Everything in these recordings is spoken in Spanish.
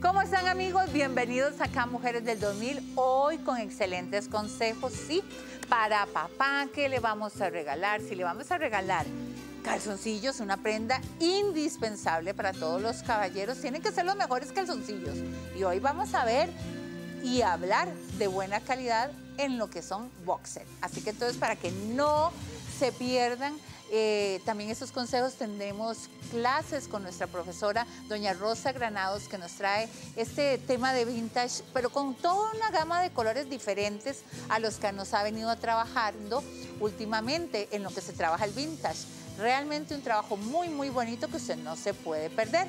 ¿Cómo están amigos? Bienvenidos acá Mujeres del 2000, hoy con excelentes consejos, sí, para papá, ¿qué le vamos a regalar? Si le vamos a regalar calzoncillos, una prenda indispensable para todos los caballeros, tienen que ser los mejores calzoncillos. Y hoy vamos a ver y hablar de buena calidad en lo que son boxer. Así que entonces para que no se pierdan eh, también estos consejos tendremos clases con nuestra profesora doña Rosa Granados que nos trae este tema de vintage, pero con toda una gama de colores diferentes a los que nos ha venido trabajando últimamente en lo que se trabaja el vintage. Realmente un trabajo muy, muy bonito que usted no se puede perder.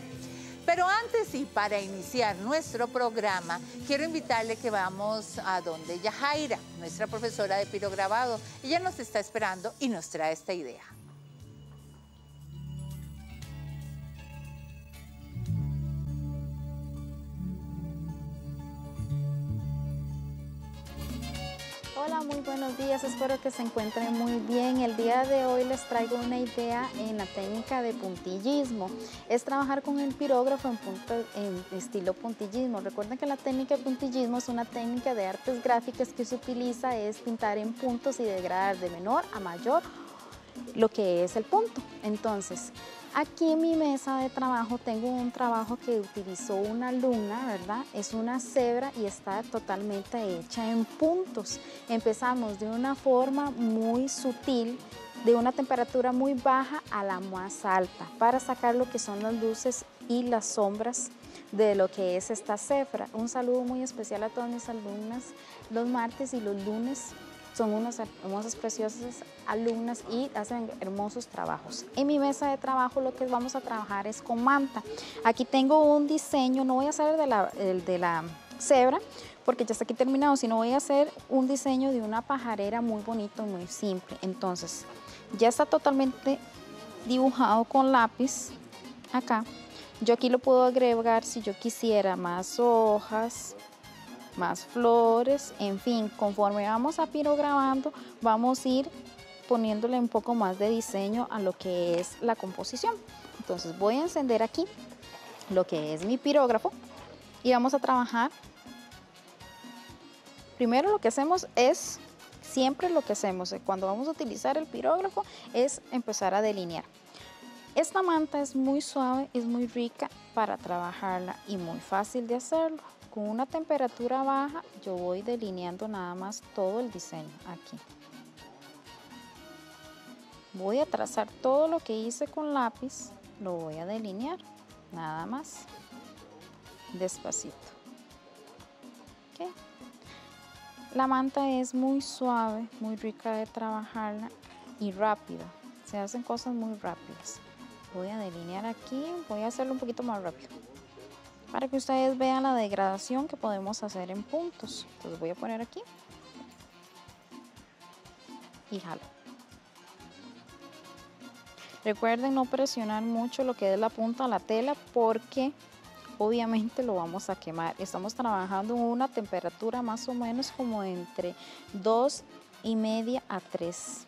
Pero antes y para iniciar nuestro programa, quiero invitarle que vamos a donde Yajaira, nuestra profesora de pirograbado. Ella nos está esperando y nos trae esta idea. Hola, muy buenos días, espero que se encuentren muy bien. El día de hoy les traigo una idea en la técnica de puntillismo. Es trabajar con el pirógrafo en, en estilo puntillismo. Recuerden que la técnica de puntillismo es una técnica de artes gráficas que se utiliza es pintar en puntos y degradar de menor a mayor lo que es el punto. Entonces, Aquí en mi mesa de trabajo tengo un trabajo que utilizó una alumna, ¿verdad? Es una cebra y está totalmente hecha en puntos. Empezamos de una forma muy sutil, de una temperatura muy baja a la más alta, para sacar lo que son las luces y las sombras de lo que es esta cebra. Un saludo muy especial a todas mis alumnas los martes y los lunes son unas hermosas, preciosas alumnas y hacen hermosos trabajos. En mi mesa de trabajo lo que vamos a trabajar es con manta. Aquí tengo un diseño, no voy a hacer el de la, de la cebra, porque ya está aquí terminado, sino voy a hacer un diseño de una pajarera muy bonito, muy simple. Entonces, ya está totalmente dibujado con lápiz acá. Yo aquí lo puedo agregar si yo quisiera más hojas, más flores, en fin, conforme vamos a pirograbando, vamos a ir poniéndole un poco más de diseño a lo que es la composición. Entonces voy a encender aquí lo que es mi pirógrafo y vamos a trabajar. Primero lo que hacemos es, siempre lo que hacemos eh, cuando vamos a utilizar el pirógrafo es empezar a delinear. Esta manta es muy suave, es muy rica para trabajarla y muy fácil de hacerlo con una temperatura baja yo voy delineando nada más todo el diseño aquí. Voy a trazar todo lo que hice con lápiz, lo voy a delinear, nada más, despacito. La manta es muy suave, muy rica de trabajarla y rápida, se hacen cosas muy rápidas. Voy a delinear aquí, voy a hacerlo un poquito más rápido para que ustedes vean la degradación que podemos hacer en puntos. Entonces voy a poner aquí y jalo. Recuerden no presionar mucho lo que es la punta de la tela porque obviamente lo vamos a quemar. Estamos trabajando en una temperatura más o menos como entre 2 y media a 3.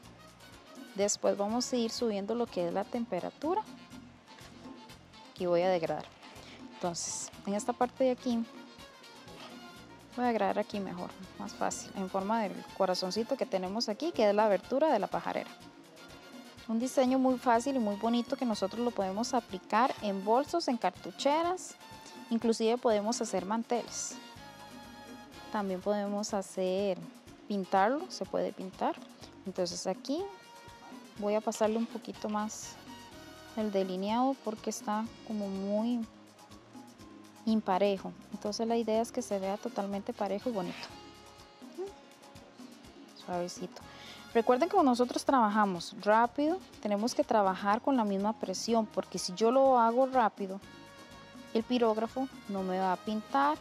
Después vamos a ir subiendo lo que es la temperatura y voy a degradar. Entonces, en esta parte de aquí, voy a agregar aquí mejor, más fácil, en forma del corazoncito que tenemos aquí, que es la abertura de la pajarera. Un diseño muy fácil y muy bonito que nosotros lo podemos aplicar en bolsos, en cartucheras, inclusive podemos hacer manteles. También podemos hacer, pintarlo, se puede pintar. Entonces aquí voy a pasarle un poquito más el delineado porque está como muy entonces la idea es que se vea totalmente parejo y bonito. Suavecito. Recuerden que cuando nosotros trabajamos rápido, tenemos que trabajar con la misma presión, porque si yo lo hago rápido, el pirógrafo no me va a pintar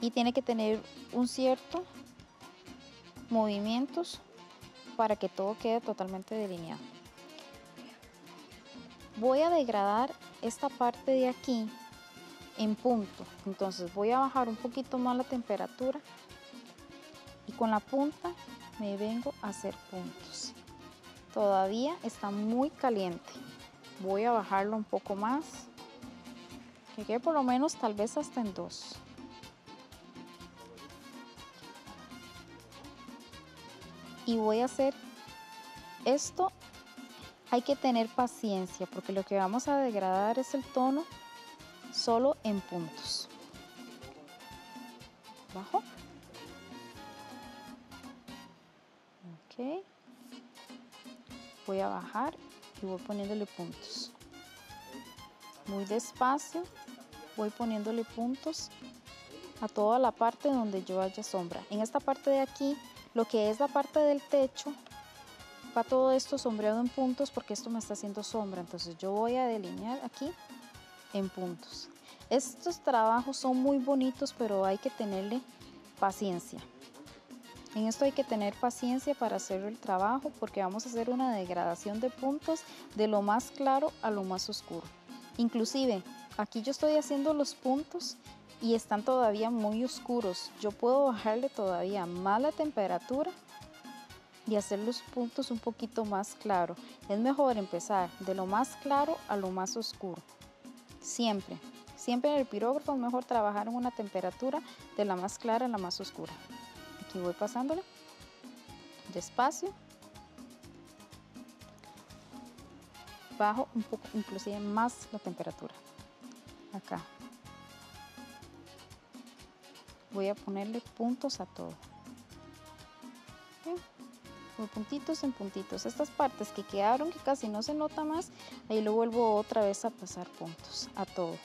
y tiene que tener un cierto movimientos para que todo quede totalmente delineado. Voy a degradar esta parte de aquí en punto. Entonces voy a bajar un poquito más la temperatura y con la punta me vengo a hacer puntos. Todavía está muy caliente. voy a bajarlo un poco más. Que quede por lo menos tal vez hasta en dos. Y voy a hacer esto. Hay que tener paciencia porque lo que vamos a degradar es el tono solo en puntos. Bajo. Ok. Voy a bajar y voy poniéndole puntos. Muy despacio voy poniéndole puntos a toda la parte donde yo haya sombra. En esta parte de aquí, lo que es la parte del techo, va todo esto sombreado en puntos porque esto me está haciendo sombra. Entonces yo voy a delinear aquí en puntos. Estos trabajos son muy bonitos, pero hay que tenerle paciencia. En esto hay que tener paciencia para hacer el trabajo porque vamos a hacer una degradación de puntos de lo más claro a lo más oscuro. Inclusive, aquí yo estoy haciendo los puntos y están todavía muy oscuros. Yo puedo bajarle todavía más la temperatura y hacer los puntos un poquito más claro. Es mejor empezar de lo más claro a lo más oscuro. Siempre. Siempre en el pirógrafo es mejor trabajar en una temperatura de la más clara a la más oscura. Aquí voy pasándole despacio. Bajo un poco, inclusive más la temperatura. Acá. Voy a ponerle puntos a todo. Puntitos en puntitos. Estas partes que quedaron, que casi no se nota más, ahí lo vuelvo otra vez a pasar puntos a todo.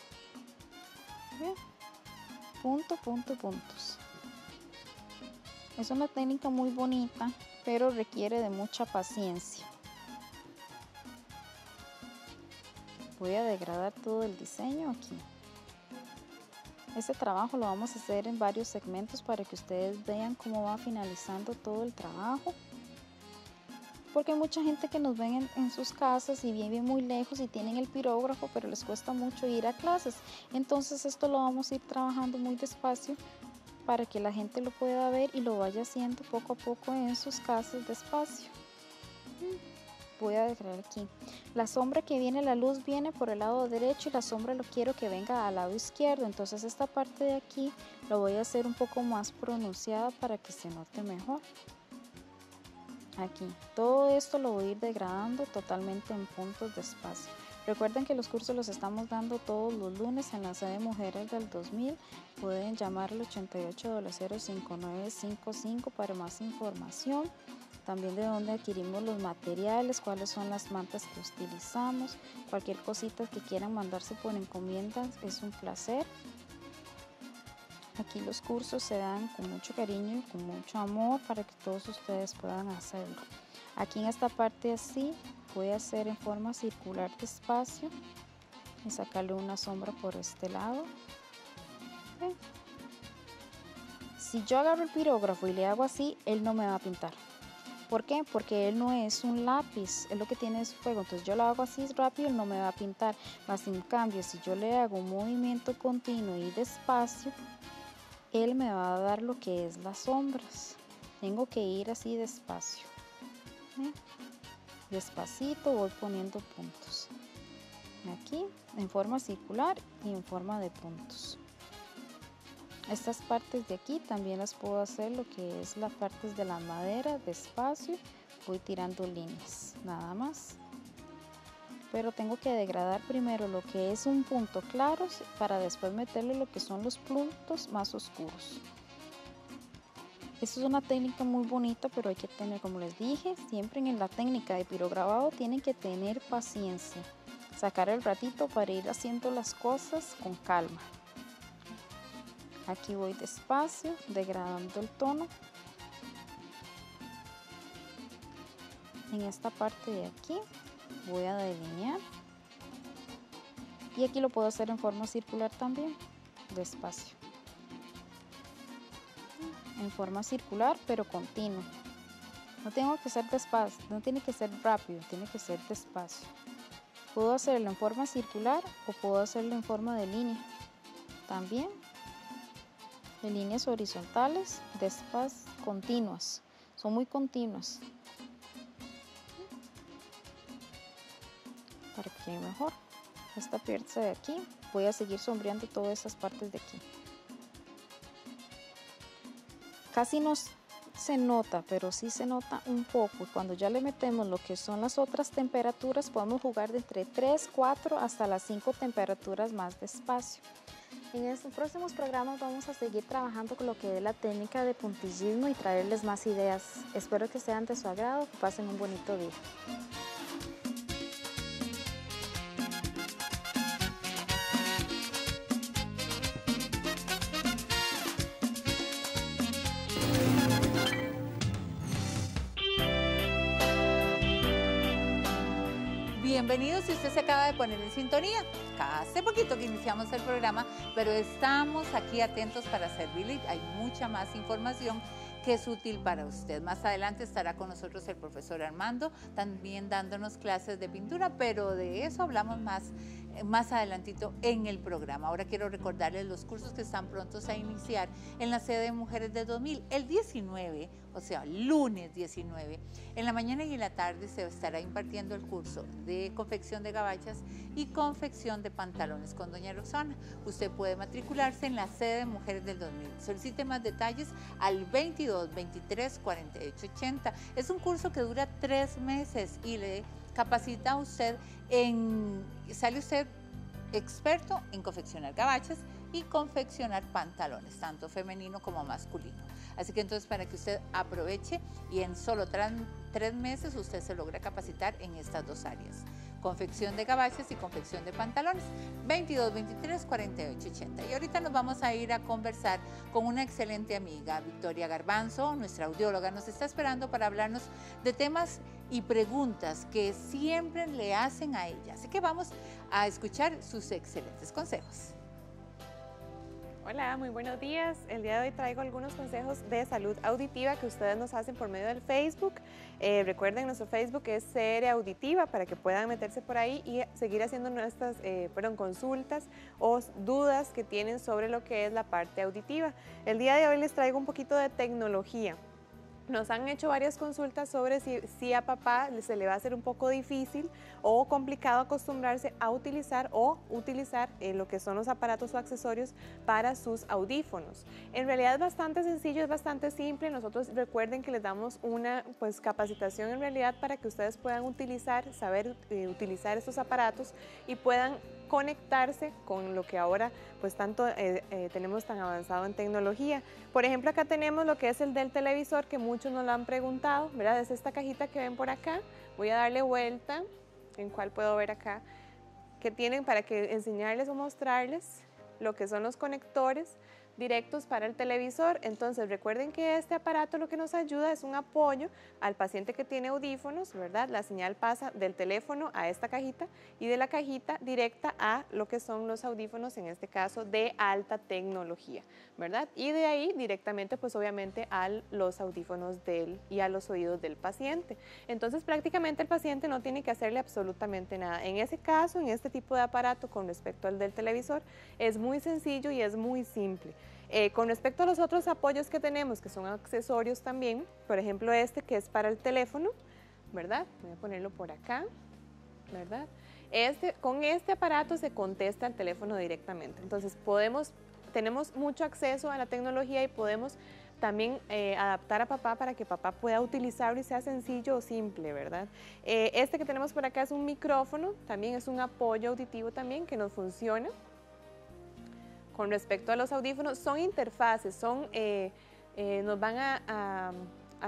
Punto, punto, puntos. Es una técnica muy bonita, pero requiere de mucha paciencia. Voy a degradar todo el diseño aquí. Este trabajo lo vamos a hacer en varios segmentos para que ustedes vean cómo va finalizando todo el trabajo. Porque hay mucha gente que nos ven en, sus casas y viven muy lejos y tienen el pirógrafo, pero les cuesta mucho ir a clases. Entonces esto lo vamos a ir trabajando muy despacio para que la gente lo pueda ver y lo vaya haciendo poco a poco en sus casas despacio. Voy a dejar aquí. La sombra que viene, la luz viene por el lado derecho y la sombra lo quiero que venga al lado izquierdo. Entonces esta parte de aquí lo voy a hacer un poco más pronunciada para que se note mejor. Aquí. Todo esto lo voy a ir degradando totalmente en puntos despacio. Recuerden que los cursos los estamos dando todos los lunes en la sede Mujeres del 2000. Pueden llamar al 88005955 para más información. También de dónde adquirimos los materiales, cuáles son las mantas que utilizamos. Cualquier cosita que quieran mandarse por encomiendas es un placer. Aquí los cursos se dan con mucho cariño y con mucho amor para que todos ustedes puedan hacerlo. Aquí en esta parte así voy a hacer en forma circular despacio y sacarle una sombra por este lado. Si yo agarro el pirógrafo y le hago así, él no me va a pintar. ¿Por qué? Porque él no es un lápiz, es lo que tiene es fuego. Entonces yo lo hago así rápido, él no me va a pintar. Más en cambio, si yo le hago un movimiento continuo y despacio, él me va a dar lo que es las sombras. Tengo que ir así despacio. Despacito voy poniendo puntos. Aquí en forma circular y en forma de puntos. Estas partes de aquí también las puedo hacer lo que es las partes de la madera despacio. Voy tirando líneas, nada más. Pero tengo que degradar primero lo que es un punto claro para después meterle lo que son los puntos más oscuros. Esto es una técnica muy bonita, pero hay que tener, como les dije, siempre en la técnica de pirograbado tienen que tener paciencia. Sacar el ratito para ir haciendo las cosas con calma. Aquí voy despacio, degradando el tono. En esta parte de aquí voy a delinear. Y aquí lo puedo hacer en forma circular también, despacio en forma circular pero continuo. No tengo que ser despacio, no tiene que ser rápido, tiene que ser despacio. Puedo hacerlo en forma circular o puedo hacerlo en forma de línea. También de líneas horizontales, despacio, continuas. Son muy continuas. Mejor. Esta parte de aquí, voy a seguir sombreando todas estas partes de aquí. Casi no se nota, pero sí se nota un poco. Cuando ya le metemos lo que son las otras temperaturas, podemos jugar de entre 3, 4 hasta las 5 temperaturas más despacio. En estos próximos programas vamos a seguir trabajando con lo que es la técnica de puntillismo y traerles más ideas. Espero que sean de su agrado, pasen un bonito día. Se acaba de poner en sintonía. Hace poquito que iniciamos el programa, pero estamos aquí atentos para servirle. Hay mucha más información que es útil para usted. Más adelante estará con nosotros el profesor Armando, también dándonos clases de pintura, pero de eso hablamos más más adelantito en el programa. Ahora quiero recordarles los cursos que están prontos a iniciar en la sede de Mujeres de 2000. El 19, o sea, lunes 19, en la mañana y en la tarde se estará impartiendo el curso de confección de gabachas y confección de pantalones con doña Roxana. Usted puede matricularse en la sede de Mujeres del 2000. Solicite más detalles al 22 23 48 80. Es un curso que dura tres meses y le capacita usted en, sale usted experto en confeccionar gabachas y confeccionar pantalones, tanto femenino como masculino. Así que entonces para que usted aproveche y en solo tres meses usted se logra capacitar en estas dos áreas confección de gabachas y confección de pantalones. 22 23 48 80. Y ahorita nos vamos a ir a conversar con una excelente amiga, Victoria Garbanzo, nuestra audióloga, nos está esperando para hablarnos de temas y preguntas que siempre le hacen a ella. Así que vamos a escuchar sus excelentes consejos. Hola, muy buenos días. El día de hoy traigo algunos consejos de salud auditiva que ustedes nos hacen por medio del Facebook. Eh, recuerden, nuestro Facebook es CR Auditiva para que puedan meterse por ahí y seguir haciendo nuestras eh, consultas o dudas que tienen sobre lo que es la parte auditiva. El día de hoy les traigo un poquito de tecnología. Nos han hecho varias consultas sobre si, a papá se le va a hacer un poco difícil o complicado acostumbrarse a utilizar o utilizar eh, lo que son los aparatos o accesorios para sus audífonos. En realidad es bastante sencillo, es bastante simple. Nosotros recuerden que les damos una pues, capacitación en realidad para que ustedes puedan utilizar, saber eh, utilizar estos aparatos y puedan conectarse con lo que ahora pues tanto eh, eh, tenemos tan avanzado en tecnología. Por ejemplo, acá tenemos lo que es el del televisor que muchos nos lo han preguntado, ¿verdad? Es esta cajita que ven por acá. Voy a darle vuelta, en cual puedo ver acá, que tienen para que enseñarles o mostrarles lo que son los conectores directos para el televisor. Entonces recuerden que este aparato lo que nos ayuda es un apoyo al paciente que tiene audífonos, ¿verdad? La señal pasa del teléfono a esta cajita y de la cajita directa a lo que son los audífonos, en este caso de alta tecnología, ¿verdad? Y de ahí directamente pues obviamente a los audífonos del y a los oídos del paciente. Entonces prácticamente el paciente no tiene que hacerle absolutamente nada. En ese caso, en este tipo de aparato con respecto al del televisor, es muy sencillo y es muy simple. Eh, con respecto a los otros apoyos que tenemos, que son accesorios también, por ejemplo este que es para el teléfono, ¿verdad? Voy a ponerlo por acá, ¿verdad? Este, con este aparato se contesta el teléfono directamente. Entonces podemos, tenemos mucho acceso a la tecnología y podemos también eh, adaptar a papá para que papá pueda utilizarlo y sea sencillo o simple, ¿verdad? Eh, este que tenemos por acá es un micrófono, también es un apoyo auditivo también que nos funciona, con respecto a los audífonos, son interfaces, son, eh, eh, nos van a a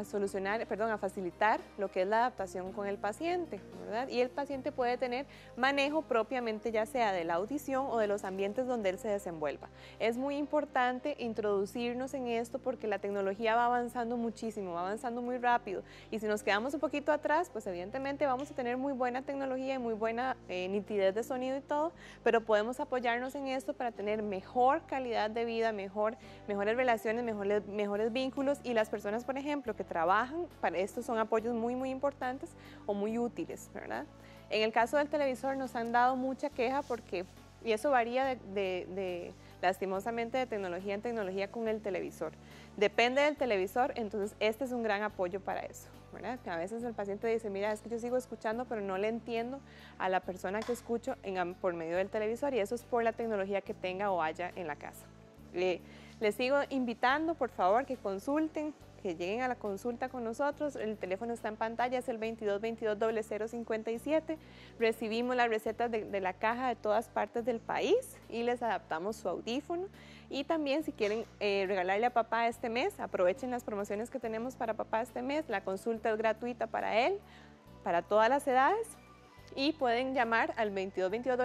solucionar, perdón, a facilitar lo que es la adaptación con el paciente, ¿verdad? Y el paciente puede tener manejo propiamente ya sea de la audición o de los ambientes donde él se desenvuelva. Es muy importante introducirnos en esto porque la tecnología va avanzando muchísimo, va avanzando muy rápido y si nos quedamos un poquito atrás, pues evidentemente vamos a tener muy buena tecnología y muy buena eh, nitidez de sonido y todo, pero podemos apoyarnos en esto para tener mejor calidad de vida, mejor, mejores relaciones, mejores, mejores vínculos y las personas, por ejemplo, trabajan, para estos son apoyos muy, muy importantes o muy útiles, ¿verdad? En el caso del televisor nos han dado mucha queja porque, y eso varía de, de lastimosamente de tecnología en tecnología con el televisor. Depende del televisor, entonces este es un gran apoyo para eso. ¿verdad? Que a veces el paciente dice, mira, es que yo sigo escuchando, pero no le entiendo a la persona que escucho en, por medio del televisor y eso es por la tecnología que tenga o haya en la casa. les sigo invitando, por favor, que consulten que lleguen a la consulta con nosotros. El teléfono está en pantalla, es el 2222 Recibimos las recetas de, la caja de todas partes del país y les adaptamos su audífono. Y también si quieren eh, regalarle a papá este mes, aprovechen las promociones que tenemos para papá este mes. La consulta es gratuita para él, para todas las edades y pueden llamar al 2222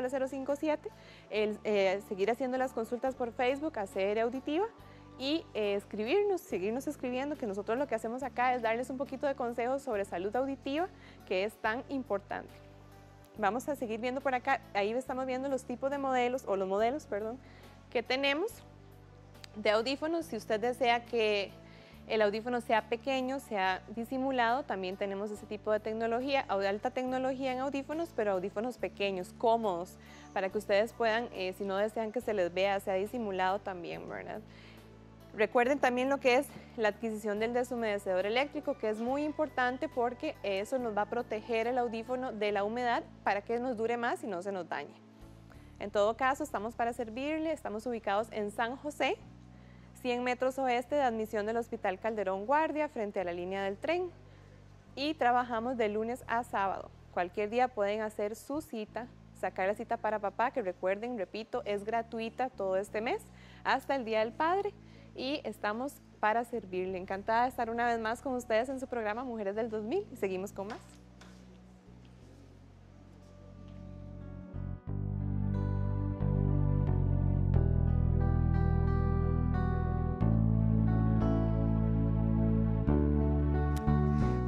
eh, seguir haciendo las consultas por Facebook, hacer auditiva y eh, escribirnos, seguirnos escribiendo, que nosotros lo que hacemos acá es darles un poquito de consejos sobre salud auditiva, que es tan importante. Vamos a seguir viendo por acá, ahí estamos viendo los tipos de modelos, o los modelos, perdón, que tenemos de audífonos. Si usted desea que el audífono sea pequeño, sea disimulado, también tenemos ese tipo de tecnología, alta tecnología en audífonos, pero audífonos pequeños, cómodos, para que ustedes puedan, eh, si no desean que se les vea, sea disimulado también, ¿verdad? Recuerden también lo que es la adquisición del deshumedecedor eléctrico, que es muy importante porque eso nos va a proteger el audífono de la humedad para que nos dure más y no se nos dañe. En todo caso, estamos para servirle, estamos ubicados en San José, 100 metros oeste de admisión del Hospital Calderón Guardia, frente a la línea del tren, y trabajamos de lunes a sábado. Cualquier día pueden hacer su cita, sacar la cita para papá, que recuerden, repito, es gratuita todo este mes, hasta el Día del Padre y estamos para servirle. Encantada de estar una vez más con ustedes en su programa Mujeres del 2000 y seguimos con más.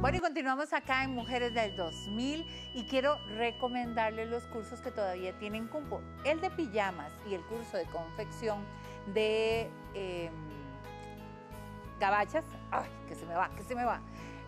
Bueno, y continuamos acá en Mujeres del 2000 y quiero recomendarles los cursos que todavía tienen cupo. El de pijamas y el curso de confección de... Em, gabachas, ay, que se me va, que se me va.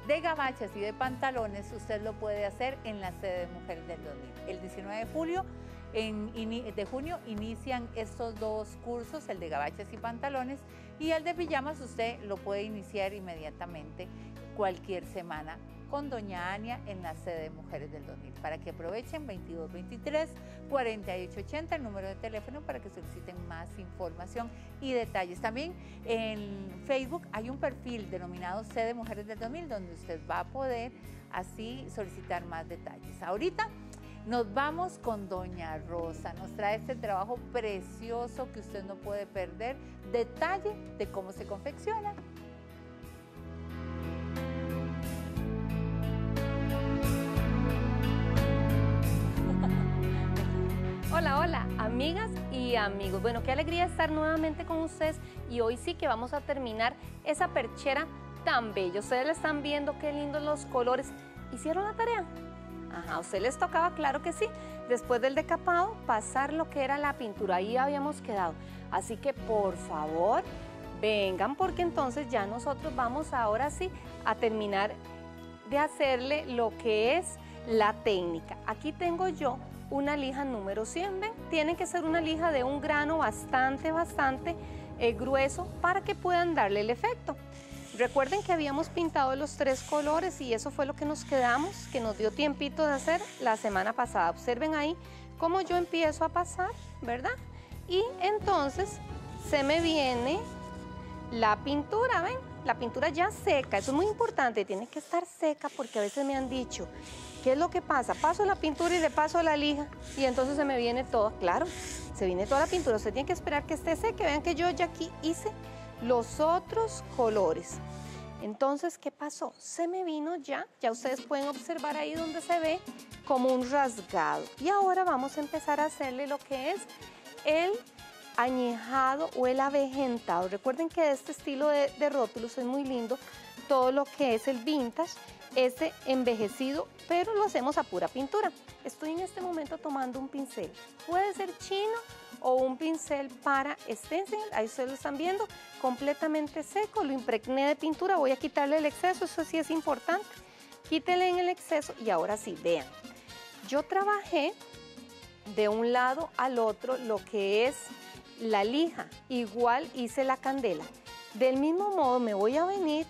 De gabachas y de pantalones usted lo puede hacer en la sede de Mujeres del 2000. El 19 de julio, de junio, inician estos dos cursos, el de gabachas y pantalones, y el de pijamas usted lo puede iniciar inmediatamente cualquier semana con Doña Ania en la sede de Mujeres del 2000. Para que aprovechen 2223 4880 el número de teléfono para que soliciten más información y detalles. También en Facebook hay un perfil denominado Sede Mujeres del 2000 donde usted va a poder así solicitar más detalles. Ahorita nos vamos con Doña Rosa, nos trae este trabajo precioso que usted no puede perder, detalle de cómo se confecciona Hola, hola, amigas y amigos. Bueno, qué alegría estar nuevamente con ustedes y hoy sí que vamos a terminar esa perchera tan bella. Ustedes la están viendo, qué lindos los colores. ¿Hicieron la tarea? Ajá, a ustedes les tocaba, claro que sí. Después del decapado, pasar lo que era la pintura. Ahí habíamos quedado. Así que, por favor, vengan porque entonces ya nosotros vamos ahora sí a terminar de hacerle lo que es la técnica. Aquí tengo yo una lija número 100, ¿ven? Tiene que ser una lija de un grano bastante, bastante eh, grueso para que puedan darle el efecto. Recuerden que habíamos pintado los tres colores y eso fue lo que nos quedamos, que nos dio tiempito de hacer la semana pasada. Observen ahí cómo yo empiezo a pasar, ¿verdad? Y entonces se me viene la pintura, ¿ven? La pintura ya seca, eso es muy importante, tiene que estar seca porque a veces me han dicho, ¿Qué es lo que pasa? Paso la pintura y le paso la lija y entonces se me viene todo. Claro, se viene toda la pintura. Usted tiene que esperar que esté seca. Vean que yo ya aquí hice los otros colores. Entonces, ¿qué pasó? Se me vino ya, ya ustedes pueden observar ahí donde se ve como un rasgado. Y ahora vamos a empezar a hacerle lo que es el añejado o el avejentado. Recuerden que este estilo de, de rótulos es muy lindo, todo lo que es el vintage este envejecido, pero lo hacemos a pura pintura. Estoy en este momento tomando un pincel. Puede ser chino o un pincel para stencil, ahí ustedes lo están viendo, completamente seco, lo impregné de pintura, voy a quitarle el exceso, eso sí es importante. Quítele en el exceso y ahora sí, vean. Yo trabajé de un lado al otro lo que es la lija, igual hice la candela. Del mismo modo me voy a venir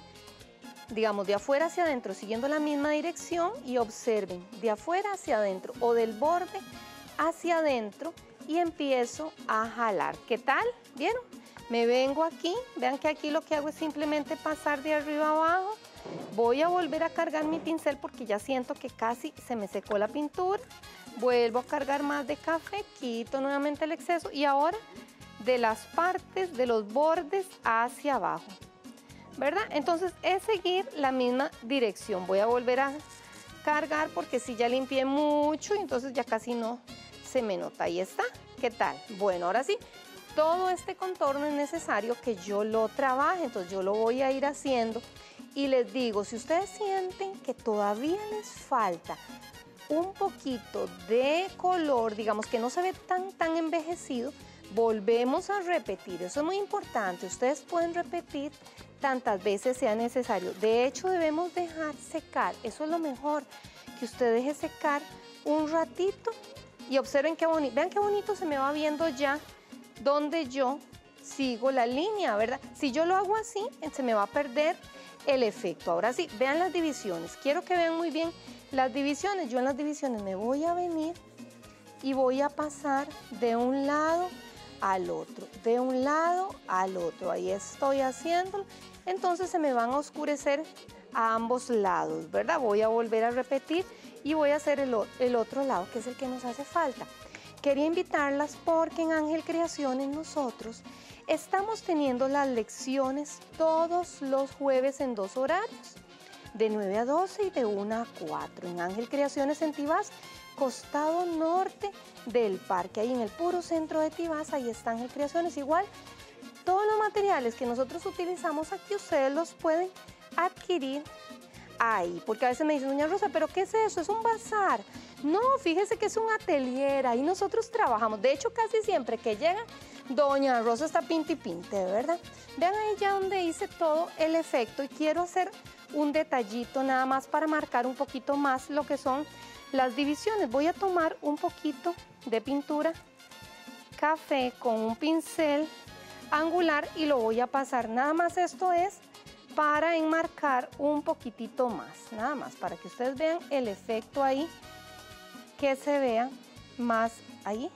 digamos, de afuera hacia adentro, siguiendo la misma dirección y observen, de afuera hacia adentro o del borde hacia adentro y empiezo a jalar. ¿Qué tal? ¿Vieron? Me vengo aquí, vean que aquí lo que hago es simplemente pasar de arriba abajo. Voy a volver a cargar mi pincel porque ya siento que casi se me secó la pintura. Vuelvo a cargar más de café, quito nuevamente el exceso y ahora de las partes, de los bordes hacia abajo. ¿Verdad? Entonces es seguir la misma dirección. Voy a volver a cargar porque si ya limpié mucho, entonces ya casi no se me nota. Ahí está. ¿Qué tal? Bueno, ahora sí, todo este contorno es necesario que yo lo trabaje, entonces yo lo voy a ir haciendo y les digo, si ustedes sienten que todavía les falta un poquito de color, digamos que no se ve tan, tan envejecido, volvemos a repetir, eso es muy importante, ustedes pueden repetir tantas veces sea necesario. De hecho, debemos dejar secar, eso es lo mejor, que usted deje secar un ratito y observen qué bonito, vean qué bonito se me va viendo ya donde yo sigo la línea, ¿verdad? Si yo lo hago así, se me va a perder el efecto. Ahora sí, vean las divisiones. Quiero que vean muy bien las divisiones. Yo en las divisiones me voy a venir y voy a pasar de un lado al otro, de un lado al otro. Ahí estoy haciendo. Entonces se me van a oscurecer a ambos lados, ¿verdad? Voy a volver a repetir y voy a hacer el, el otro lado, que es el que nos hace falta. Quería invitarlas porque en Ángel Creaciones nosotros estamos teniendo las lecciones todos los jueves en dos horarios, de 9 a 12 y de 1 a 4, en Ángel Creaciones en Tibás, costado norte del parque, ahí en el puro centro de Tibás, ahí está Ángel Creaciones. Igual, todos los materiales que nosotros utilizamos aquí, ustedes los pueden adquirir ahí, porque a veces me dicen, doña Rosa, ¿pero qué es eso? Es un bazar. No, fíjese que es un atelier, ahí nosotros trabajamos. De hecho, casi siempre que llega, doña Rosa está pinti pinte, ¿verdad? Vean ahí ya donde hice todo el efecto y quiero hacer un detallito nada más para marcar un poquito más lo que son las divisiones. Voy a tomar un poquito de pintura café con un pincel angular y lo voy a pasar. Nada más esto es para enmarcar un poquitito más, nada más, para que ustedes vean el efecto ahí que se vea más ahí.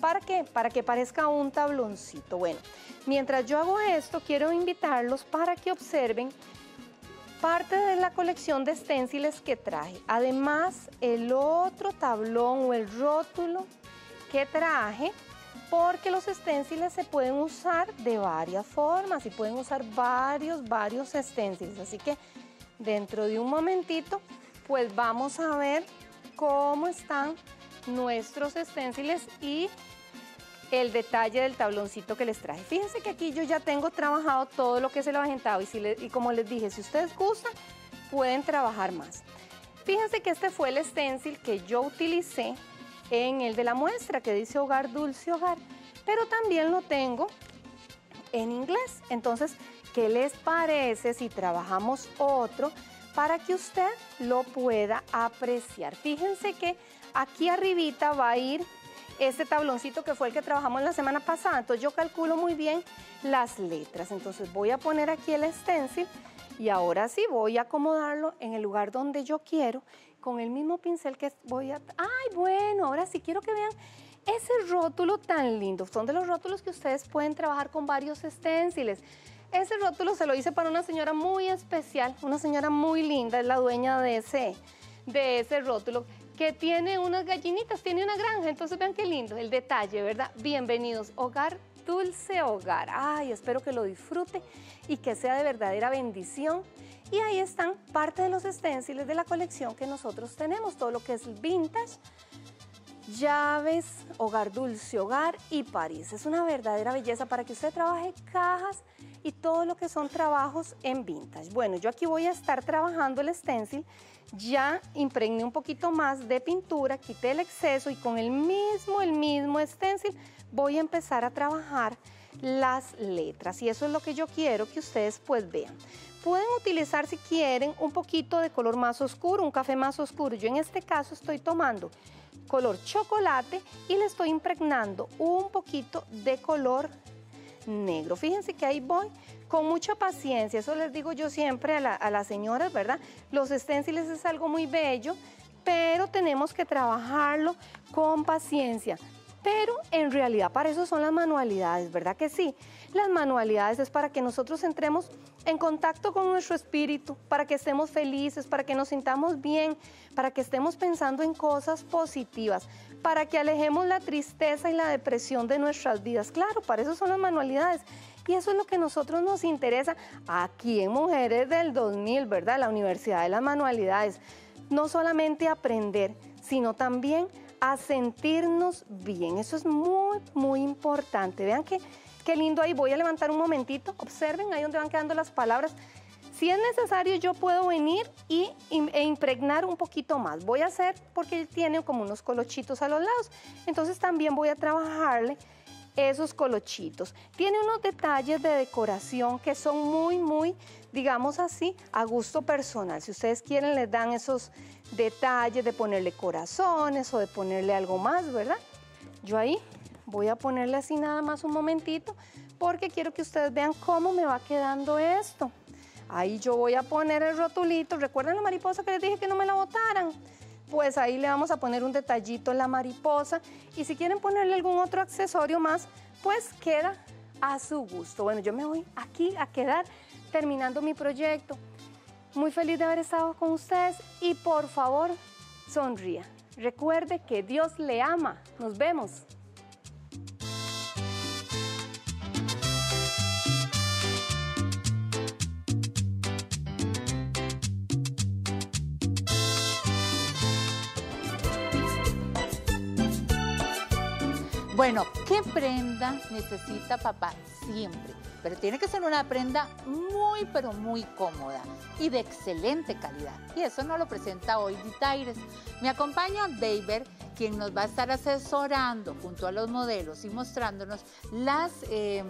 ¿Para qué? Para que parezca un tabloncito. Bueno, mientras yo hago esto, quiero invitarlos para que observen parte de la colección de esténciles que traje. Además, el otro tablón o el rótulo que traje, porque los esténciles se pueden usar de varias formas y pueden usar varios, varios esténciles. Así que dentro de un momentito, pues vamos a ver cómo están nuestros esténciles y el detalle del tabloncito que les traje. Fíjense que aquí yo ya tengo trabajado todo lo que es el aventado y, si como les dije, si ustedes gustan, pueden trabajar más. Fíjense que este fue el stencil que yo utilicé en el de la muestra que dice hogar, dulce hogar, pero también lo tengo en inglés. Entonces, ¿qué les parece si trabajamos otro? para que usted lo pueda apreciar. Fíjense que aquí arribita va a ir este tabloncito que fue el que trabajamos la semana pasada. Entonces yo calculo muy bien las letras. Entonces voy a poner aquí el stencil y ahora sí voy a acomodarlo en el lugar donde yo quiero con el mismo pincel que voy a... ¡Ay, bueno! Ahora sí quiero que vean ese rótulo tan lindo. Son de los rótulos que ustedes pueden trabajar con varios stenciles. Ese rótulo se lo hice para una señora muy especial, una señora muy linda, es la dueña de ese, de ese rótulo, que tiene unas gallinitas, tiene una granja, entonces vean qué lindo el detalle, ¿verdad? Bienvenidos, hogar, dulce hogar. Ay, espero que lo disfrute y que sea de verdadera bendición. Y ahí están parte de los esténciles de la colección que nosotros tenemos, todo lo que es vintage, llaves, hogar dulce hogar y París. Es una verdadera belleza para que usted trabaje cajas y todo lo que son trabajos en vintage. Bueno, yo aquí voy a estar trabajando el stencil, ya impregné un poquito más de pintura, quité el exceso y con el mismo, el mismo stencil voy a empezar a trabajar las letras y eso es lo que yo quiero que ustedes pues vean. Pueden utilizar si quieren un poquito de color más oscuro, un café más oscuro. Yo en este caso estoy tomando color chocolate y le estoy impregnando un poquito de color negro. Fíjense que ahí voy con mucha paciencia, eso les digo yo siempre a, a las señoras, ¿verdad? Los esténciles es algo muy bello, pero tenemos que trabajarlo con paciencia. Pero en realidad para eso son las manualidades, ¿verdad que sí? Las manualidades es para que nosotros entremos en contacto con nuestro espíritu, para que estemos felices, para que nos sintamos bien, para que estemos pensando en cosas positivas, para que alejemos la tristeza y la depresión de nuestras vidas. Claro, para eso son las manualidades. Y eso es lo que a nosotros nos interesa aquí en Mujeres del 2000, ¿verdad? La Universidad de las Manualidades. No solamente aprender, sino también a sentirnos bien. Eso es muy, muy importante. Vean que qué lindo ahí. Voy a levantar un momentito. Observen ahí donde van quedando las palabras. Si es necesario, yo puedo venir y, e impregnar un poquito más. Voy a hacer, porque tiene como unos colochitos a los lados. Entonces también voy a trabajarle esos colochitos. Tiene unos detalles de decoración que son muy, muy, digamos así, a gusto personal. Si ustedes quieren, les dan esos detalles de ponerle corazones o de ponerle algo más, ¿verdad? Yo ahí voy a ponerle así nada más un momentito porque quiero que ustedes vean cómo me va quedando esto. Ahí yo voy a poner el rotulito. ¿Recuerdan la mariposa que les dije que no me la botaran? Pues ahí le vamos a poner un detallito en la mariposa. Y si quieren ponerle algún otro accesorio más, pues queda a su gusto. Bueno, yo me voy aquí a quedar terminando mi proyecto. Muy feliz de haber estado con ustedes y por favor, sonría. Recuerde que Dios le ama. Nos vemos. Bueno, ¿qué prenda necesita papá siempre? Pero tiene que ser una prenda muy, pero muy cómoda y de excelente calidad. Y eso nos lo presenta hoy Ditaires. Me acompaña David, quien nos va a estar asesorando junto a los modelos y mostrándonos las eh,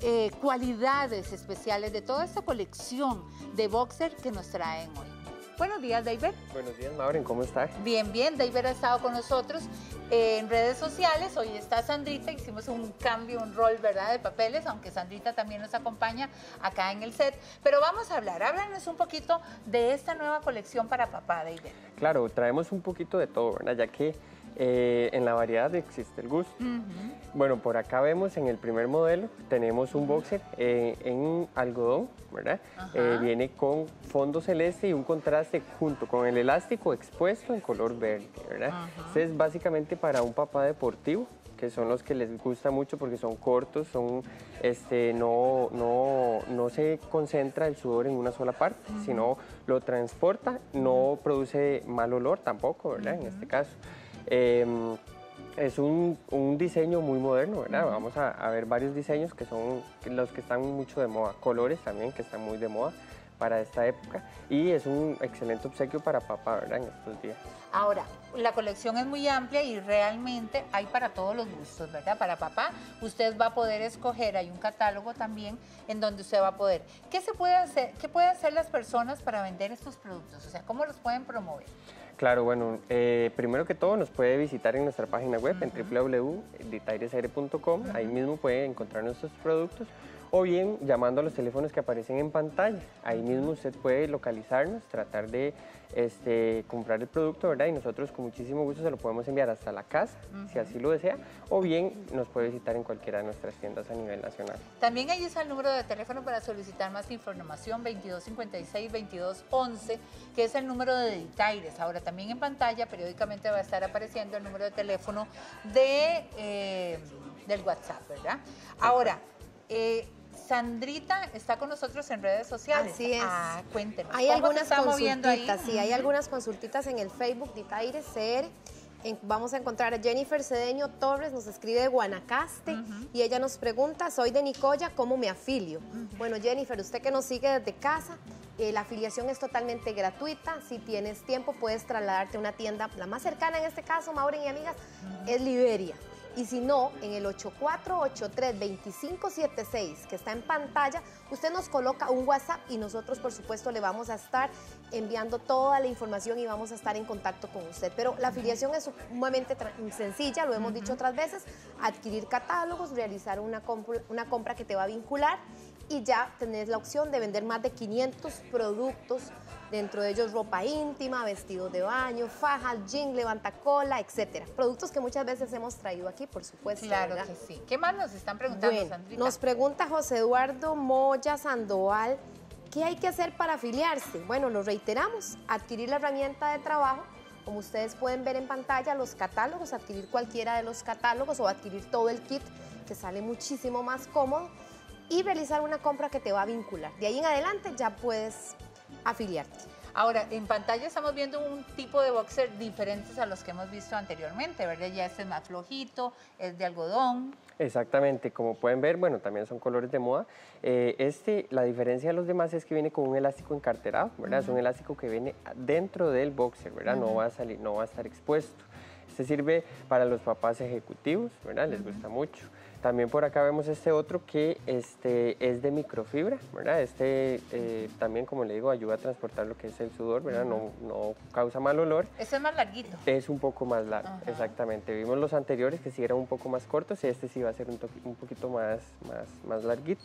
eh, cualidades especiales de toda esta colección de boxer que nos traen hoy. Buenos días, David. Buenos días, Maureen, ¿cómo estás? Bien, bien. David ha estado con nosotros en redes sociales. Hoy está Sandrita, hicimos un cambio, un rol, ¿verdad?, de papeles, aunque Sandrita también nos acompaña acá en el set. Pero vamos a hablar, háblanos un poquito de esta nueva colección para papá, David. Claro, traemos un poquito de todo, ¿verdad? Ya que eh, en la variedad existe el gusto. Bueno, por acá vemos en el primer modelo, tenemos un boxer eh, en algodón, ¿verdad? Eh, viene con fondo celeste y un contraste junto con el elástico expuesto en color verde, ¿verdad? Este es básicamente para un papá deportivo, que son los que les gusta mucho porque son cortos, son, este, no, no, no se concentra el sudor en una sola parte, sino lo transporta, no produce mal olor tampoco, ¿verdad? En este caso. Em, es un, diseño muy moderno, ¿verdad? Vamos a, ver varios diseños que son los que están mucho de moda, colores también que están muy de moda para esta época y es un excelente obsequio para papá, ¿verdad? En estos días. Ahora, la colección es muy amplia y realmente hay para todos los gustos, ¿verdad? Para papá, usted va a poder escoger, hay un catálogo también en donde usted va a poder. ¿Qué se puede hacer? ¿Qué pueden hacer las personas para vender estos productos? O sea, ¿cómo los pueden promover? Claro, bueno, eh, primero que todo nos puede visitar en nuestra página web en www.ditairesaire.com, ahí mismo puede encontrar nuestros productos o bien llamando a los teléfonos que aparecen en pantalla. Ahí mismo usted puede localizarnos, tratar de este, comprar el producto, ¿verdad? Y nosotros con muchísimo gusto se lo podemos enviar hasta la casa, si así lo desea, o bien nos puede visitar en cualquiera de nuestras tiendas a nivel nacional. También ahí está el número de teléfono para solicitar más información, 2256-2211, que es el número de Ditaires. Ahora también en pantalla periódicamente va a estar apareciendo el número de teléfono de, eh, del WhatsApp, ¿verdad? Ahora, eh, Sandrita está con nosotros en redes sociales. Así es. Ah, cuéntenos. Hay algunas consultitas, sí, hay algunas consultitas en el Facebook de Taire CR. vamos a encontrar a Jennifer Cedeño Torres, nos escribe de Guanacaste y ella nos pregunta, soy de Nicoya, ¿cómo me afilio? Bueno, Jennifer, usted que nos sigue desde casa, eh, la afiliación es totalmente gratuita. Si tienes tiempo, puedes trasladarte a una tienda, la más cercana en este caso, Maureen y amigas, es Liberia. Y si no, en el 8483-2576 que está en pantalla, usted nos coloca un WhatsApp y nosotros por supuesto le vamos a estar enviando toda la información y vamos a estar en contacto con usted. Pero la afiliación es sumamente sencilla, lo hemos dicho otras veces, adquirir catálogos, realizar una compra, una compra que te va a vincular y ya tenés la opción de vender más de 500 productos dentro de ellos ropa íntima, vestidos de baño, fajas, jean, levantacola, etcétera. Productos que muchas veces hemos traído aquí, por supuesto. Claro que sí. ¿Qué más nos están preguntando, bueno, Nos pregunta José Eduardo Moya Sandoval, ¿qué hay que hacer para afiliarse? Bueno, lo reiteramos, adquirir la herramienta de trabajo, como ustedes pueden ver en pantalla, los catálogos, adquirir cualquiera de los catálogos o adquirir todo el kit, que sale muchísimo más cómodo, y realizar una compra que te va a vincular. De ahí en adelante ya puedes afiliarte. Ahora, en pantalla estamos viendo un tipo de boxer diferentes a los que hemos visto anteriormente, ¿verdad? Ya este es más flojito, es de algodón. Exactamente, como pueden ver, bueno, también son colores de moda. Eh, este, la diferencia de los demás es que viene con un elástico encarterado, ¿verdad? Es un elástico que viene dentro del boxer, ¿verdad? No va a salir, no va a estar expuesto. Este sirve para los papás ejecutivos, ¿verdad? Les gusta mucho. También por acá vemos este otro que este, es de microfibra, ¿verdad? Este eh, también, como le digo, ayuda a transportar lo que es el sudor, ¿verdad? No, no causa mal olor. Ese es más larguito. Es un poco más largo, exactamente. Vimos los anteriores que sí eran un poco más cortos y este sí va a ser un, un poquito más, más, más larguito.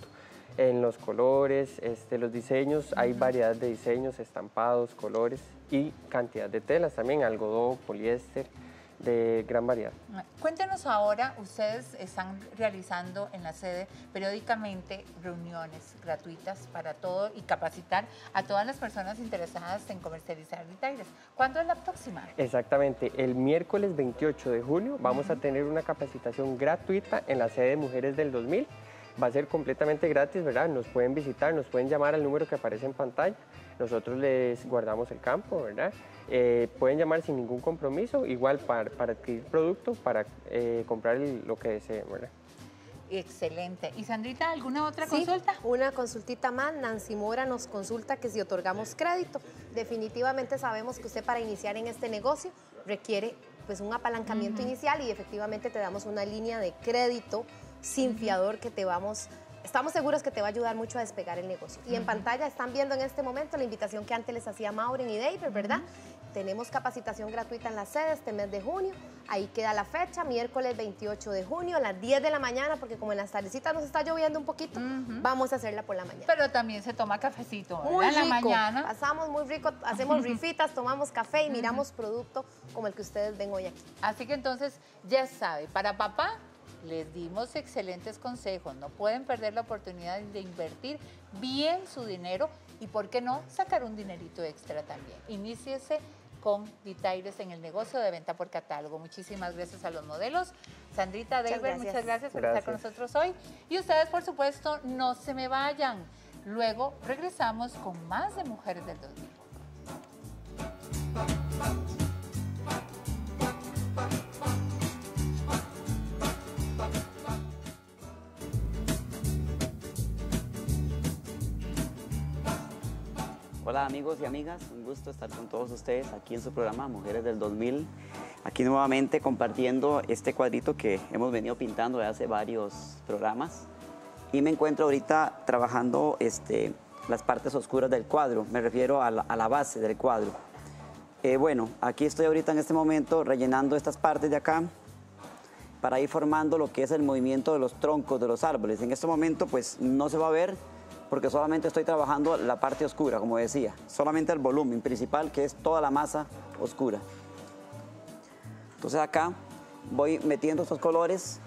En los colores, este, los diseños, hay variedad de diseños, estampados, colores y cantidad de telas también, algodón, poliéster de gran variedad. Cuéntenos ahora, ustedes están realizando en la sede periódicamente reuniones gratuitas para todo y capacitar a todas las personas interesadas en comercializar retailers. ¿Cuándo es la próxima? Exactamente, el miércoles 28 de julio vamos a tener una capacitación gratuita en la sede de Mujeres del 2000 va a ser completamente gratis, ¿verdad? Nos pueden visitar, nos pueden llamar al número que aparece en pantalla. Nosotros les guardamos el campo, ¿verdad? Eh, pueden llamar sin ningún compromiso, igual para, para adquirir producto, para eh, comprar lo que deseen, ¿verdad? Excelente. ¿Y Sandrita, alguna otra consulta? Una consultita más. Nancy Mora nos consulta que si otorgamos crédito. Definitivamente sabemos que usted para iniciar en este negocio requiere pues un apalancamiento inicial y efectivamente te damos una línea de crédito sin fiador que te vamos estamos seguros que te va a ayudar mucho a despegar el negocio. Y en pantalla están viendo en este momento la invitación que antes les hacía Maureen y David, ¿verdad? Tenemos capacitación gratuita en la sede este mes de junio. Ahí queda la fecha, miércoles 28 de junio a las 10 de la mañana, porque como en las tardecitas nos está lloviendo un poquito, vamos a hacerla por la mañana. Pero también se toma cafecito, Muy en la mañana. Pasamos muy rico, hacemos rifitas, tomamos café y miramos producto como el que ustedes ven hoy aquí. Así que entonces, ya sabe, para papá les dimos excelentes consejos. No pueden perder la oportunidad de invertir bien su dinero y, ¿por qué no?, sacar un dinerito extra también. Iníciese con Ditaires en el negocio de venta por catálogo. Muchísimas gracias a los modelos. Sandrita, Delver, muchas gracias por estar con nosotros hoy. Y ustedes, por supuesto, no se me vayan. Luego regresamos con más de Mujeres del 2000. Hola amigos y amigas, un gusto estar con todos ustedes aquí en su programa Mujeres del 2000. Aquí nuevamente compartiendo este cuadrito que hemos venido pintando de hace varios programas. Y me encuentro ahorita trabajando este, las partes oscuras del cuadro, me refiero a la, base del cuadro. Eh, bueno, aquí estoy ahorita en este momento rellenando estas partes de acá para ir formando lo que es el movimiento de los troncos de los árboles. En este momento pues no se va a ver porque solamente estoy trabajando la parte oscura, como decía, solamente el volumen principal, que es toda la masa oscura. Entonces acá voy metiendo estos colores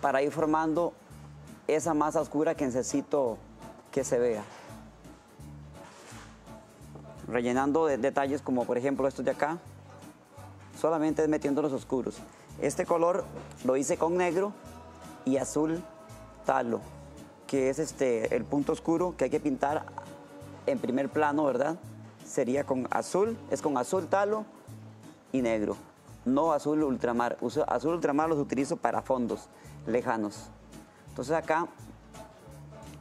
para ir formando esa masa oscura que necesito que se vea. Rellenando de detalles como por ejemplo estos de acá, solamente metiendo los oscuros. Este color lo hice con negro y azul talo que es este, el punto oscuro que hay que pintar en primer plano, ¿verdad? Sería con azul, es con azul talo y negro, no azul ultramar. azul ultramar los utilizo para fondos lejanos. Entonces acá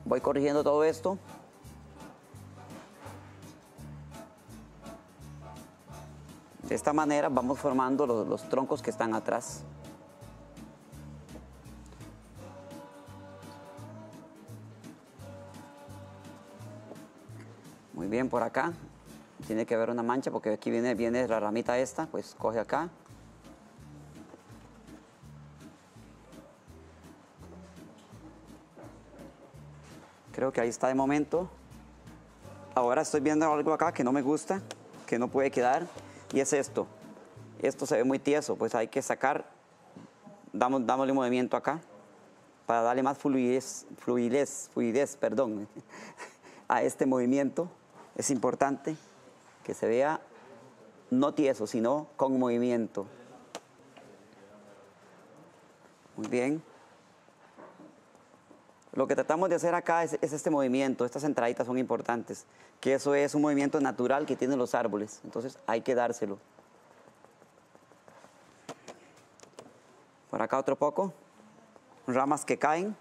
voy corrigiendo todo esto. De esta manera vamos formando los troncos que están atrás. Bien, por acá. Tiene que haber una mancha porque aquí viene, viene la ramita esta, pues coge acá. Creo que ahí está de momento. Ahora estoy viendo algo acá que no me gusta, que no puede quedar, y es esto. Esto se ve muy tieso, pues hay que sacar, damos, dámosle movimiento acá para darle más fluidez, fluidez, fluidez perdón, a este movimiento. Es importante que se vea no tieso, sino con movimiento. Muy bien. Lo que tratamos de hacer acá es, este movimiento, estas entraditas son importantes, que eso es un movimiento natural que tienen los árboles, entonces hay que dárselo. Por acá otro poco, ramas que caen.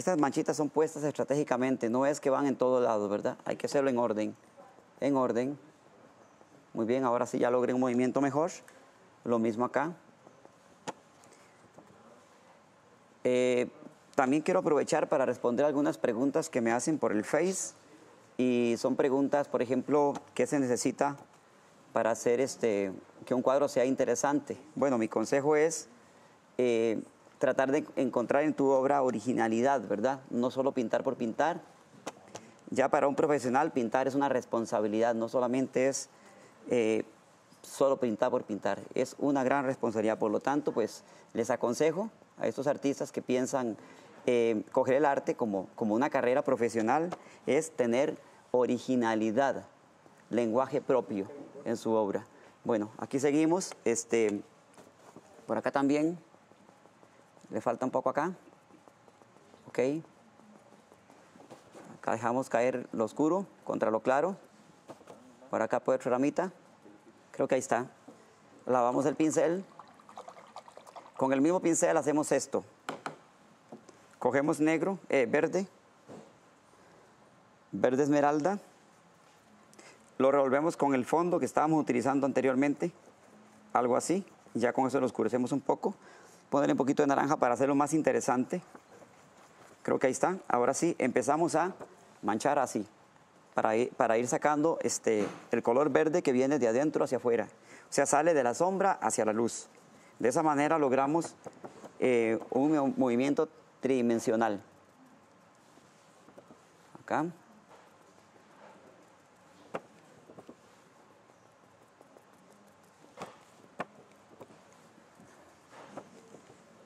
Estas manchitas son puestas estratégicamente, no es que van en todos lados, ¿verdad? Hay que hacerlo en orden, en orden. Muy bien, ahora sí ya logré un movimiento mejor. Lo mismo acá. Eh, también quiero aprovechar para responder algunas preguntas que me hacen por el Face. Y son preguntas, por ejemplo, ¿qué se necesita para hacer este, que un cuadro sea interesante? Bueno, mi consejo es eh, tratar de encontrar en tu obra originalidad, ¿verdad? No solo pintar por pintar. Ya para un profesional pintar es una responsabilidad, no solamente es eh, solo pintar por pintar. Es una gran responsabilidad. Por lo tanto, pues les aconsejo a estos artistas que piensan eh, coger el arte como, como una carrera profesional, es tener originalidad, lenguaje propio en su obra. Bueno, aquí seguimos. Este, por acá también. Le falta un poco acá. Ok. Acá dejamos caer lo oscuro contra lo claro. Por acá puede otra ramita. Creo que ahí está. Lavamos el pincel. Con el mismo pincel hacemos esto. Cogemos negro, eh, verde, verde esmeralda. Lo revolvemos con el fondo que estábamos utilizando anteriormente. Algo así. Ya con eso lo oscurecemos un poco. Ponerle un poquito de naranja para hacerlo más interesante. Creo que ahí está. Ahora sí, empezamos a manchar así para ir, para ir sacando este, el color verde que viene de adentro hacia afuera. O sea, sale de la sombra hacia la luz. De esa manera logramos eh, un movimiento tridimensional. Acá.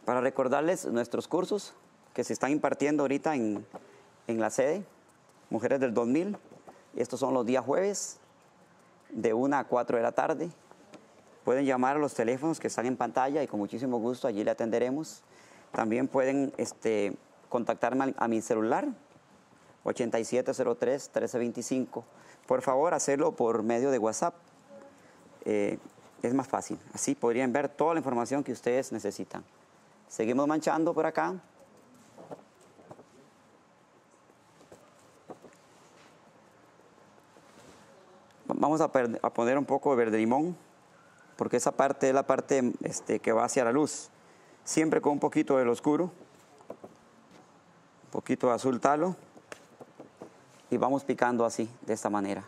Para recordarles nuestros cursos que se están impartiendo ahorita en, en la sede, Mujeres del 2000, estos son los días jueves, de 1 a 4 de la tarde. Pueden llamar a los teléfonos que están en pantalla y con muchísimo gusto allí le atenderemos. También pueden este, contactarme a mi celular, 8703-1325. Por favor, hacerlo por medio de WhatsApp. Eh, es más fácil. Así podrían ver toda la información que ustedes necesitan. Seguimos manchando por acá. Vamos a, poner un poco de verde limón, porque esa parte es la parte este, que va hacia la luz. Siempre con un poquito del oscuro, un poquito de azul talo, y vamos picando así, de esta manera.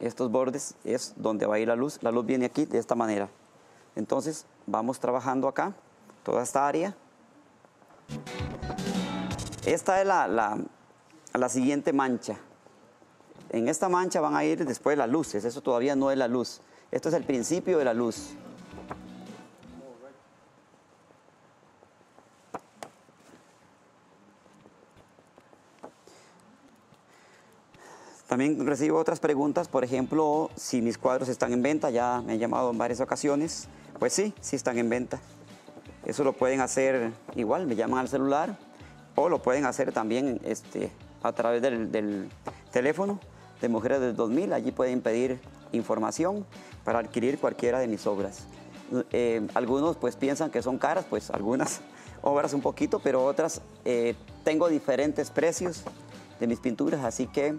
Estos bordes es donde va a ir la luz. La luz viene aquí de esta manera. Entonces vamos trabajando acá, toda esta área. Esta es la, la, siguiente mancha. En esta mancha van a ir después las luces, eso todavía no es la luz. Esto es el principio de la luz. También recibo otras preguntas, por ejemplo, si mis cuadros están en venta, ya me han llamado en varias ocasiones. Pues sí, sí están en venta. Eso lo pueden hacer igual, me llaman al celular o lo pueden hacer también este, a través del, teléfono de Mujeres del 2000. Allí pueden pedir información para adquirir cualquiera de mis obras. Eh, algunos pues piensan que son caras, pues algunas obras un poquito, pero otras eh, tengo diferentes precios de mis pinturas, así que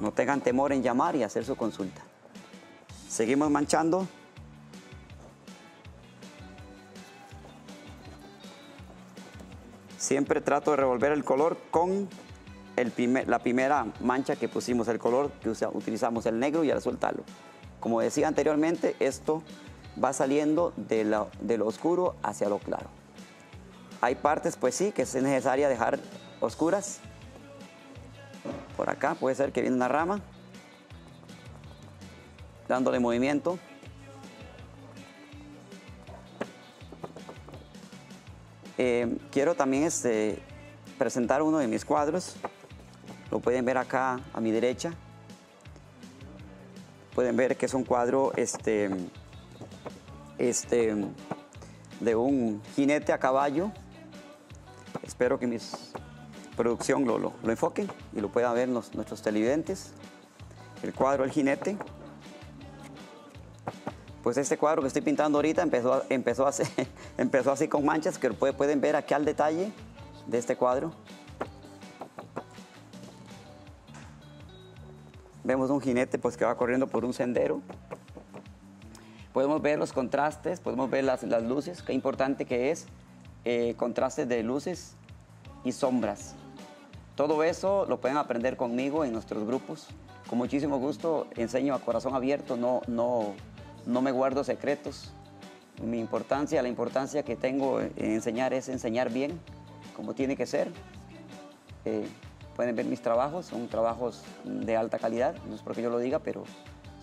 No tengan temor en llamar y hacer su consulta. Seguimos manchando. Siempre trato de revolver el color con el la primera mancha que pusimos, el color que utilizamos, el negro y al soltarlo. Como decía anteriormente, esto va saliendo de lo, de lo oscuro hacia lo claro. Hay partes, pues sí, que es necesaria dejar oscuras. Por acá puede ser que viene una rama, dándole movimiento. Eh, quiero también este, presentar uno de mis cuadros. Lo pueden ver acá a mi derecha. Pueden ver que es un cuadro este, este, de un jinete a caballo. Espero que mi producción lo, lo, enfoquen y lo puedan ver nuestros televidentes. El cuadro El jinete. Pues este cuadro que estoy pintando ahorita empezó, empezó, así, empezó así con manchas que pueden ver aquí al detalle de este cuadro. Vemos un jinete pues, que va corriendo por un sendero. Podemos ver los contrastes, podemos ver las, las luces, qué importante que es eh, contrastes de luces y sombras. Todo eso lo pueden aprender conmigo en nuestros grupos. Con muchísimo gusto enseño a corazón abierto, no, no, no me guardo secretos. Mi importancia, la importancia que tengo en enseñar es enseñar bien, como tiene que ser. Eh, pueden ver mis trabajos, son trabajos de alta calidad, no es porque yo lo diga, pero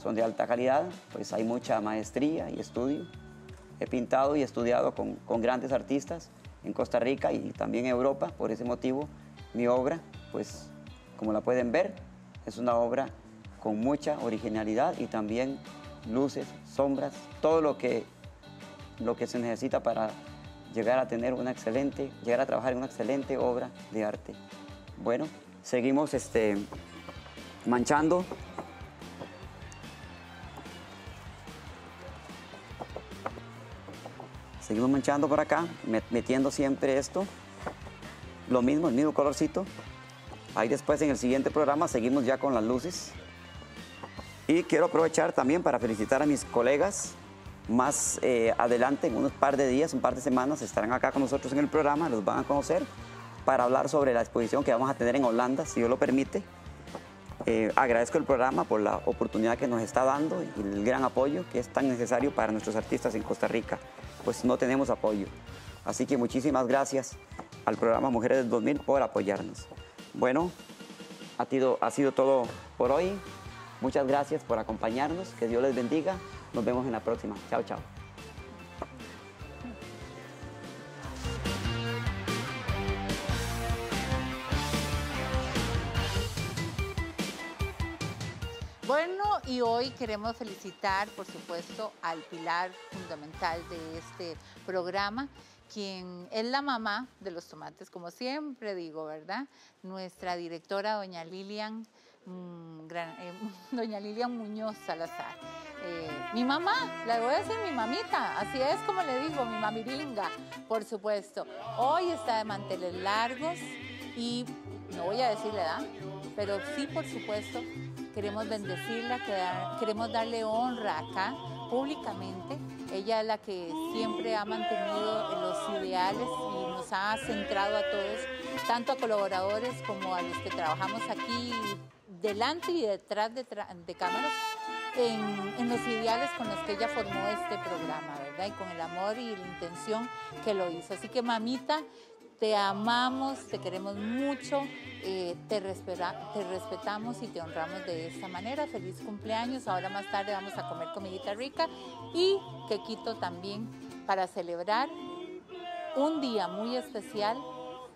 son de alta calidad, pues hay mucha maestría y estudio. He pintado y estudiado con, con grandes artistas en Costa Rica y también en Europa, por ese motivo mi obra, pues como la pueden ver, es una obra con mucha originalidad y también luces, sombras, todo lo que, lo que se necesita para llegar a tener una excelente, llegar a trabajar en una excelente obra de arte. Bueno, Seguimos este, manchando. Seguimos manchando por acá, metiendo siempre esto. Lo mismo, el mismo colorcito. Ahí después en el siguiente programa seguimos ya con las luces. Y quiero aprovechar también para felicitar a mis colegas. Más eh, adelante, en unos par de días, un par de semanas, estarán acá con nosotros en el programa, los van a conocer para hablar sobre la exposición que vamos a tener en Holanda, si Dios lo permite. Eh, agradezco el programa por la oportunidad que nos está dando y el gran apoyo que es tan necesario para nuestros artistas en Costa Rica, pues no tenemos apoyo. Así que muchísimas gracias al programa Mujeres del 2000 por apoyarnos. Bueno, ha sido, ha sido todo por hoy. Muchas gracias por acompañarnos. Que Dios les bendiga. Nos vemos en la próxima. Chao, chao. Bueno, y hoy queremos felicitar, por supuesto, al pilar fundamental de este programa, quien es la mamá de los tomates, como siempre digo, ¿verdad? Nuestra directora, doña Lilian, mm, eh, doña Lilian Muñoz Salazar. Eh, mi mamá, la voy a decir mi mamita, así es como le digo, mi mamiringa, por supuesto. Hoy está de manteles largos y no voy a decir la edad, pero sí, por supuesto, queremos bendecirla, queremos darle honra acá públicamente. Ella es la que siempre ha mantenido los ideales y nos ha centrado a todos, tanto a colaboradores como a los que trabajamos aquí delante y detrás de, cámaras, en, en, los ideales con los que ella formó este programa, ¿verdad? Y con el amor y la intención que lo hizo. Así que mamita, te amamos, te queremos mucho, eh, te, te respetamos y te honramos de esta manera. Feliz cumpleaños. Ahora más tarde vamos a comer comidita rica y quequito también para celebrar un día muy especial,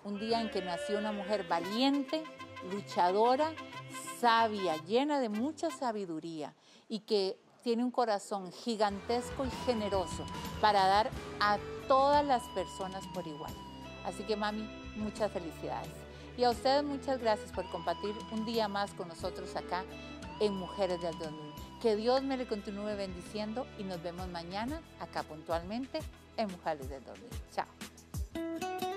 un día en que nació una mujer valiente, luchadora, sabia, llena de mucha sabiduría y que tiene un corazón gigantesco y generoso para dar a todas las personas por igual. Así que mami, muchas felicidades. Y a ustedes muchas gracias por compartir un día más con nosotros acá en Mujeres del 2000. Que Dios me le continúe bendiciendo y nos vemos mañana acá puntualmente en Mujeres del 2000. Chao.